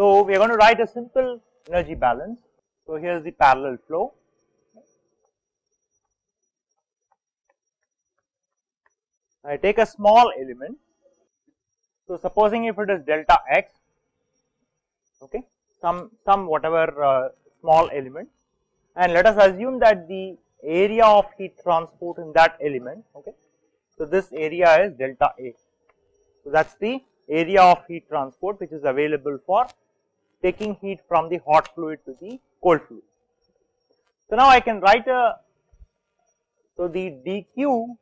So, we are going to write a simple energy balance. So, here is the parallel flow. I take a small element. So, supposing if it is delta x, okay, some some whatever uh, small element, and let us assume that the area of heat transport in that element, okay. So, this area is delta A. So, that is the area of heat transport which is available for taking heat from the hot fluid to the cold fluid. So, now I can write a, so the dq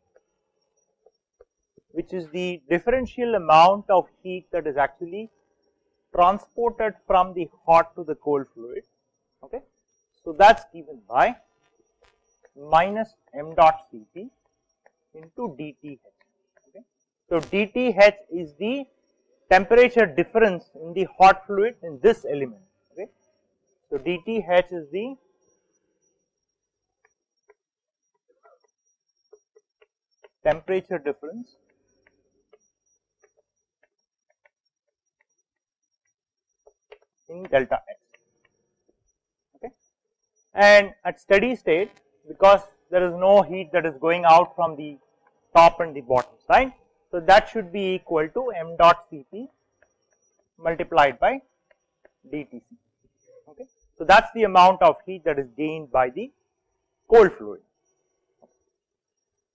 which is the differential amount of heat that is actually transported from the hot to the cold fluid. Okay. So, that is given by minus m dot Cp into dTh. Okay. So, dTh is the temperature difference in the hot fluid in this element. Okay. So, dTh is the temperature difference in delta x. Okay. And at steady state because there is no heat that is going out from the top and the bottom side. So, that should be equal to m dot Cp multiplied by dTc. Okay. So, that is the amount of heat that is gained by the cold fluid.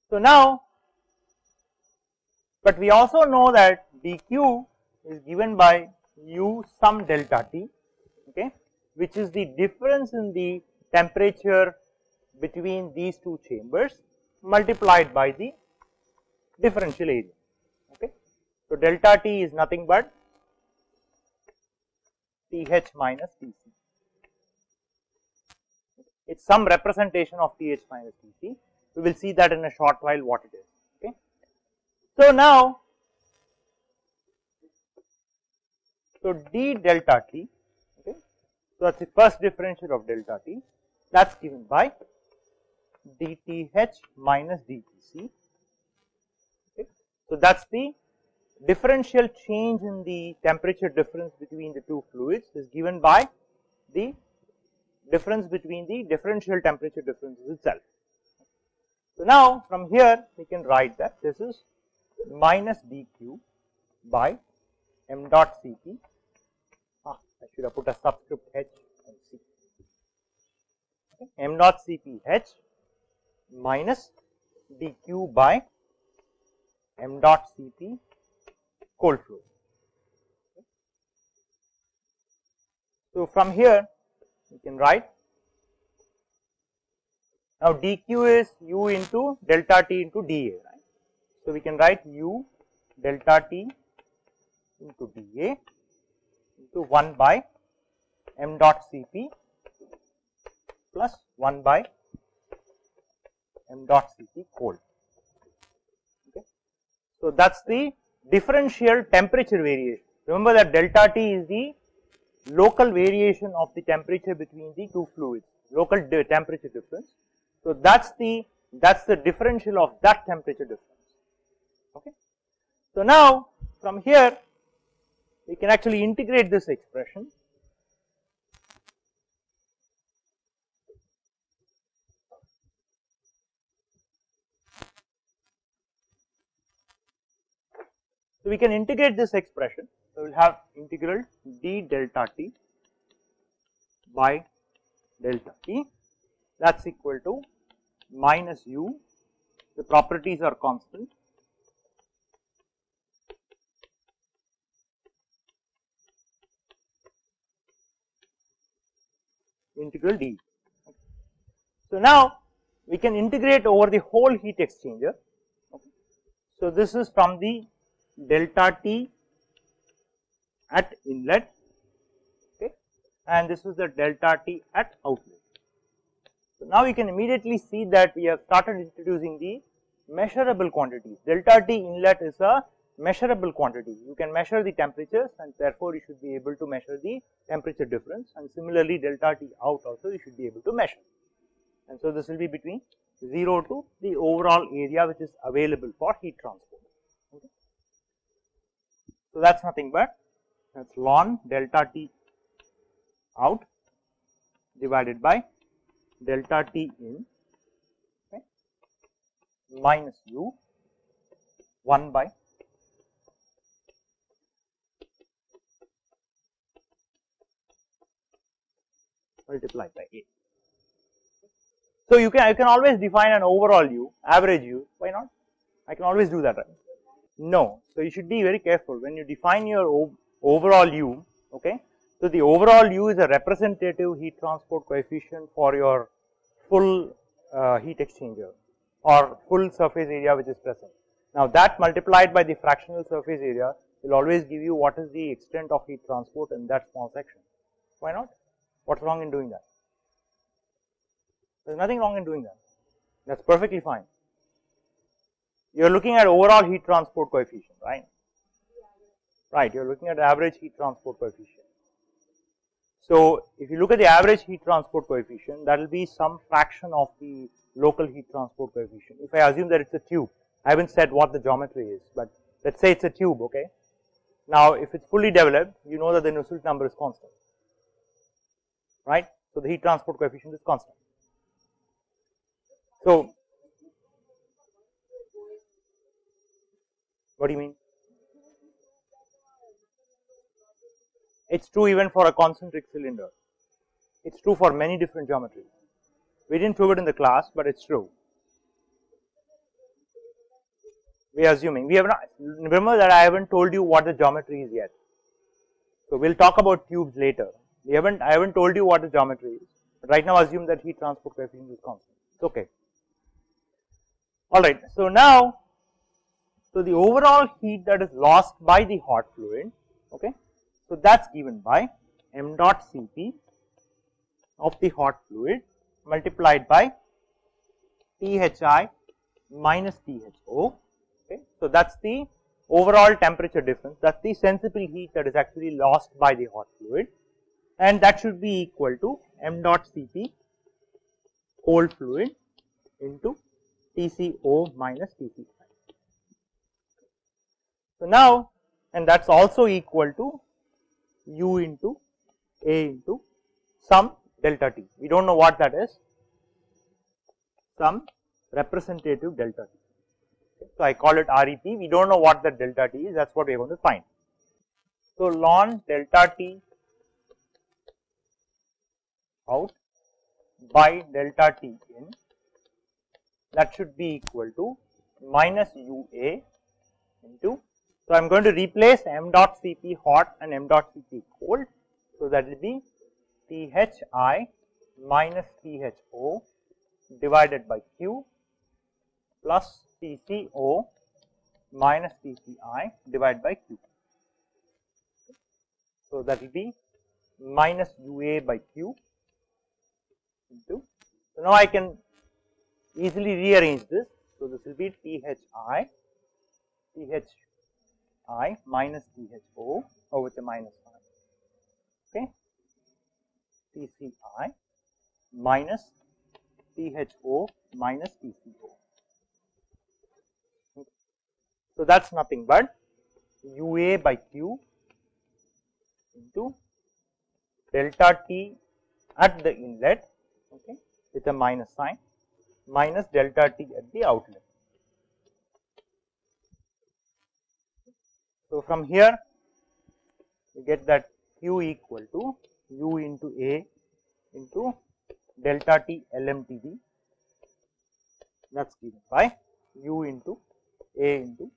So, now, but we also know that dq is given by u some delta T okay, which is the difference in the temperature between these two chambers multiplied by the differential area. Okay. So, delta T is nothing but Th minus Tc. It is some representation of Th minus Tc. We will see that in a short while what it is. Okay. So, now So, d delta t okay. So, that is the first differential of delta t that is given by dth minus dtc. So, that is the differential change in the temperature difference between the two fluids is given by the difference between the differential temperature differences itself. So, now from here we can write that this is minus dq by m dot cp ah, I should have put a subscript h and c. Okay. m dot cp h minus dq by m dot cp cold flow. So, from here you can write now dq is u into delta t into dA right. So, we can write u delta t into dA into 1 by m dot Cp plus 1 by m dot Cp cold. So, that is the differential temperature variation. Remember that delta T is the local variation of the temperature between the two fluids, local temperature difference. So, that is the that is the differential of that temperature difference. Okay. So, now from here we can actually integrate this expression So, we can integrate this expression. So, we will have integral d delta t by delta t that is equal to minus u, the properties are constant integral d. So, now we can integrate over the whole heat exchanger. So, this is from the delta T at inlet okay, and this is the delta T at outlet. So, now we can immediately see that we have started introducing the measurable quantities. Delta T inlet is a measurable quantity. You can measure the temperatures and therefore, you should be able to measure the temperature difference and similarly delta T out also you should be able to measure. And so, this will be between 0 to the overall area which is available for heat transport. So, that is nothing but that is ln delta T out divided by delta T in okay, minus u 1 by multiplied by A. So, you can I can always define an overall u, average u, why not? I can always do that, right? No. So, you should be very careful when you define your overall u, okay. So, the overall u is a representative heat transport coefficient for your full uh, heat exchanger or full surface area which is present. Now, that multiplied by the fractional surface area will always give you what is the extent of heat transport in that small section. Why not? What's wrong in doing that? There is nothing wrong in doing that. That is perfectly fine. You are looking at overall heat transport coefficient, right? Right, you are looking at average heat transport coefficient. So, if you look at the average heat transport coefficient, that will be some fraction of the local heat transport coefficient. If I assume that it is a tube, I haven't said what the geometry is, but let us say it is a tube, okay. Now, if it is fully developed, you know that the Nusselt number is constant right. So, the heat transport coefficient is constant. So, what do you mean? It is true even for a concentric cylinder, it is true for many different geometries. We did not prove it in the class, but it is true. We are assuming, we have not, remember that I haven't told you what the geometry is yet. So, we will talk about tubes later, we haven't, I haven't told you what the geometry is, but right now assume that heat transport coefficient is constant, it's okay. Alright, so now, so the overall heat that is lost by the hot fluid, okay, so that's given by m dot Cp of the hot fluid multiplied by Thi minus Tho, okay. So that's the overall temperature difference, that's the sensible heat that is actually lost by the hot fluid and that should be equal to m dot Cp cold fluid into Tco minus Tci. So now and that is also equal to u into A into some delta T. We do not know what that is, some representative delta T. So I call it REP, we do not know what that delta T is, that is what we are going to find. So ln delta T out by delta T in that should be equal to minus UA into. So, I am going to replace m dot Cp hot and m dot Cp cold. So, that will be Thi minus Tho divided by Q plus Tco minus Tci divided by Q. So, that will be minus UA by Q into. So, now I can easily rearrange this. So, this will be Thi, Thi minus Tho over the minus sign, okay, Tci minus Tho minus Tco. So, that is nothing but UA by Q into delta T at the inlet okay, with a minus sign minus delta T at the outlet. So, from here you get that Q equal to U into A into delta T LMTD that is given by U into A into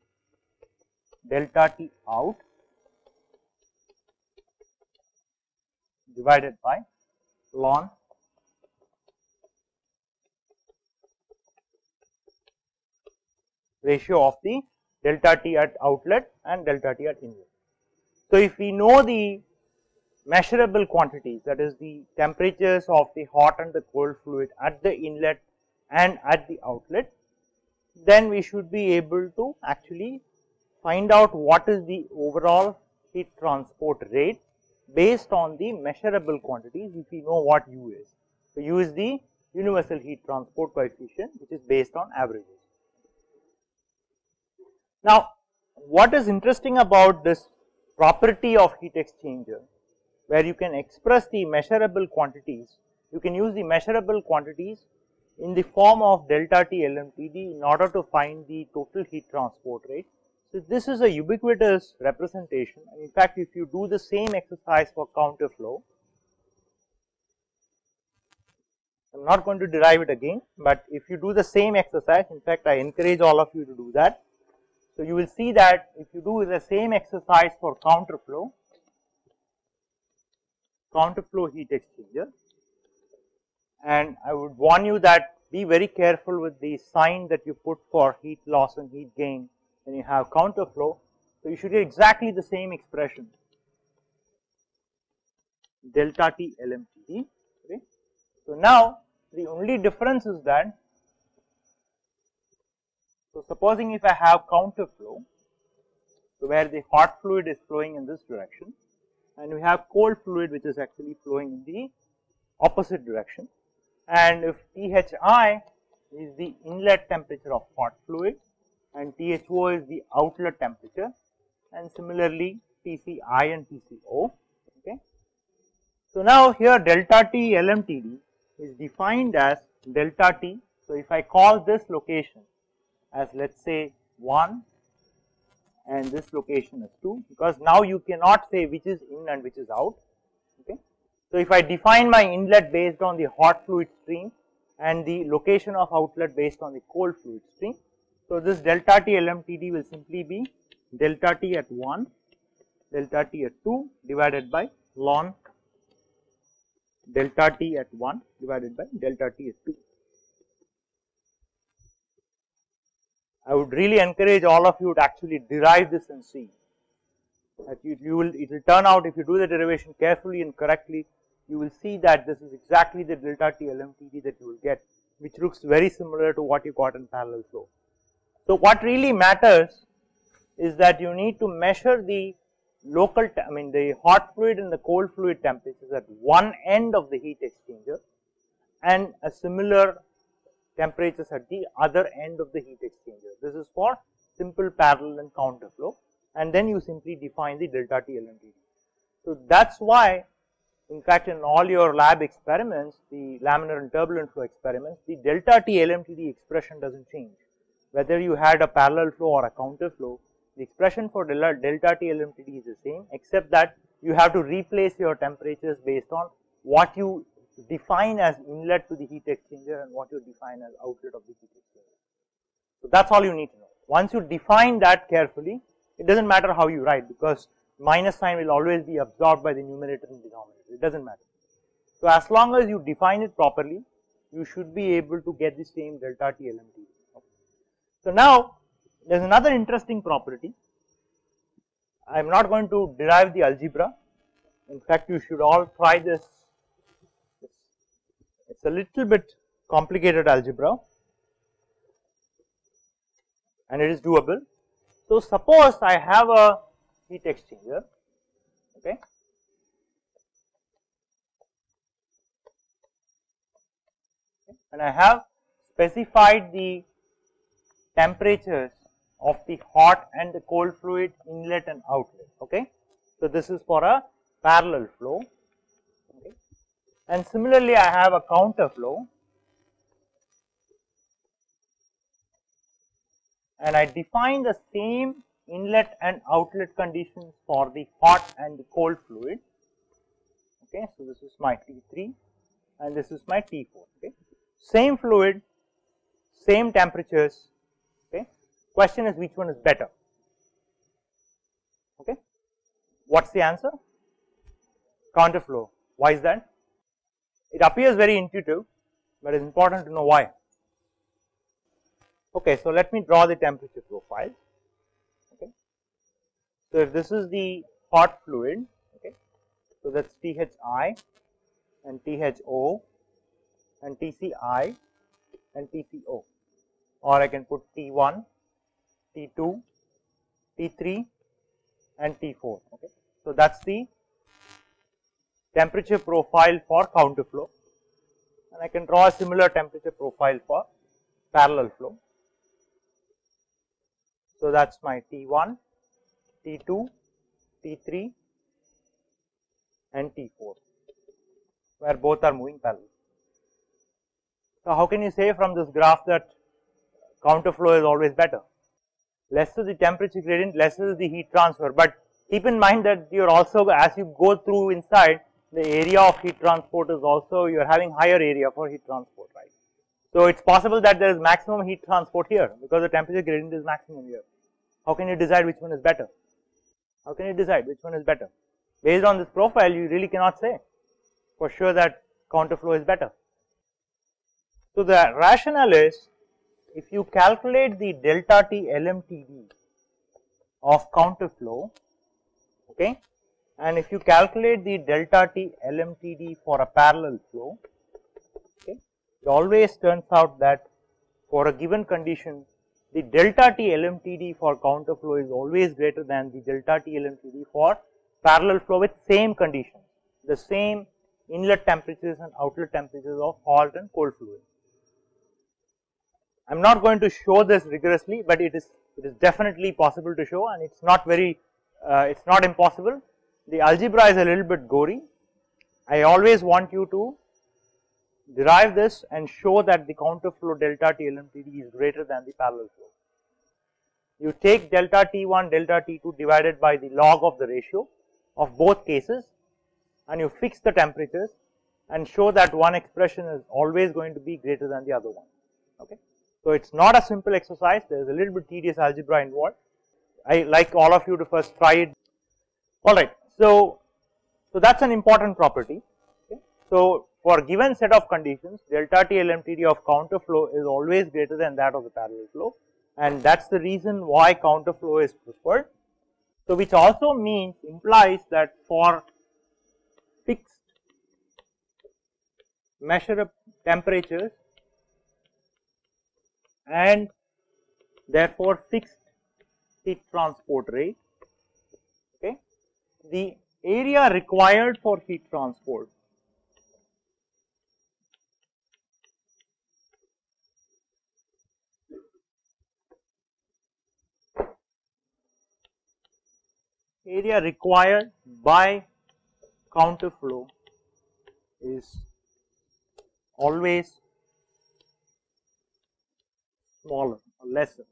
delta T out divided by ln ratio of the delta T at outlet and delta T at inlet. So, if we know the measurable quantities that is the temperatures of the hot and the cold fluid at the inlet and at the outlet, then we should be able to actually find out what is the overall heat transport rate based on the measurable quantities if we know what u is. So, u is the universal heat transport coefficient which is based on averages. Now, what is interesting about this property of heat exchanger where you can express the measurable quantities, you can use the measurable quantities in the form of delta T LMTD in order to find the total heat transport rate. So, this is a ubiquitous representation and in fact, if you do the same exercise for counter flow, I am not going to derive it again, but if you do the same exercise, in fact, I encourage all of you to do that. So, you will see that if you do the same exercise for counter flow, counter flow heat exchanger, and I would warn you that be very careful with the sign that you put for heat loss and heat gain when you have counter flow. So, you should get exactly the same expression delta T LMTD. Okay. So, now the only difference is that so supposing if I have counter flow so where the hot fluid is flowing in this direction and we have cold fluid which is actually flowing in the opposite direction and if Thi is the inlet temperature of hot fluid and Tho is the outlet temperature and similarly Tci and Tco. Okay. So, now here delta T LMTD is defined as delta T. So, if I call this location as let us say 1 and this location is 2 because now you cannot say which is in and which is out. Okay. So, if I define my inlet based on the hot fluid stream and the location of outlet based on the cold fluid stream. So, this delta T LMTD will simply be delta T at 1, delta T at 2 divided by ln delta T at 1 divided by delta T at 2. I would really encourage all of you to actually derive this and see that you, you will it will turn out if you do the derivation carefully and correctly you will see that this is exactly the delta T LMTD that you will get which looks very similar to what you got in parallel flow. So, what really matters is that you need to measure the local I mean the hot fluid and the cold fluid temperatures at one end of the heat exchanger and a similar temperatures at the other end of the heat exchanger. This is for simple parallel and counter flow and then you simply define the delta T LMTD. So, that is why in fact, in all your lab experiments, the laminar and turbulent flow experiments, the delta T LMTD expression does not change. Whether you had a parallel flow or a counter flow, the expression for delta, delta T LMTD is the same except that you have to replace your temperatures based on what you define as inlet to the heat exchanger and what you define as outlet of the heat exchanger. So, that is all you need to know. Once you define that carefully, it does not matter how you write because minus sign will always be absorbed by the numerator and denominator, it does not matter. So, as long as you define it properly, you should be able to get the same delta T LMT. Okay. So, now there is another interesting property. I am not going to derive the algebra. In fact, you should all try this. It is a little bit complicated algebra. And it is doable. So, suppose I have a heat exchanger. Okay. And I have specified the temperatures of the hot and the cold fluid inlet and outlet. Okay. So this is for a parallel flow and similarly I have a counter flow and I define the same inlet and outlet conditions for the hot and the cold fluid. Okay, so this is my T3 and this is my T4. Okay, same fluid, same temperatures. Okay, question is which one is better? Okay, what's the answer? Counter flow. Why is that? It appears very intuitive, but it's important to know why. Okay, so let me draw the temperature profile. So, if this is the hot fluid, okay, so that is THI and THO and TCI and TCO or I can put T1, T2, T3 and T4. Okay. So, that is the temperature profile for counter flow and I can draw a similar temperature profile for parallel flow. So, that is my T1, T2, T3 and T4 where both are moving parallel. So, how can you say from this graph that counter flow is always better? Less is the temperature gradient, less is the heat transfer, but keep in mind that you are also as you go through inside the area of heat transport is also you are having higher area for heat transport right. So, it is possible that there is maximum heat transport here because the temperature gradient is maximum here. How can you decide which one is better? How can you decide which one is better? Based on this profile you really cannot say for sure that counter flow is better. So, the rationale is if you calculate the delta T LMTD of counter flow okay and if you calculate the delta T LMTD for a parallel flow okay it always turns out that for a given condition the delta T LMTD for counter flow is always greater than the delta T LMTD for parallel flow with same conditions the same inlet temperatures and outlet temperatures of hot and cold fluid. I am not going to show this rigorously, but it is it is definitely possible to show and it is not very uh, it is not impossible. The algebra is a little bit gory. I always want you to derive this and show that the counter flow delta T LMTD is greater than the parallel flow. You take delta T1 delta T2 divided by the log of the ratio of both cases and you fix the temperatures and show that one expression is always going to be greater than the other one. Okay. So, it is not a simple exercise, there is a little bit tedious algebra involved. I like all of you to first try it. Alright, so, so that is an important property. Okay. So, for given set of conditions, delta T LMTD of counter flow is always greater than that of the parallel flow and that is the reason why counter flow is preferred. So, which also means implies that for fixed measure up temperatures and therefore fixed heat transport rate the area required for heat transport area required by counter flow is always smaller or lesser.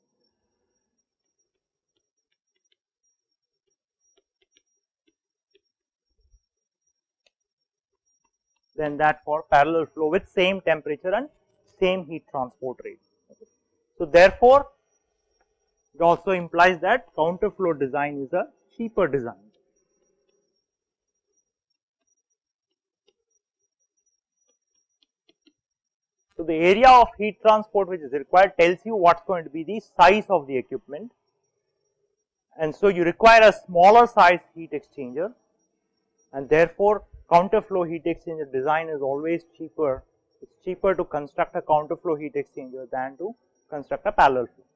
Than that for parallel flow with same temperature and same heat transport rate. Okay. So, therefore, it also implies that counter flow design is a cheaper design. So, the area of heat transport which is required tells you what is going to be the size of the equipment and so you require a smaller size heat exchanger and therefore counter flow heat exchanger design is always cheaper. It is cheaper to construct a counter flow heat exchanger than to construct a parallel flow.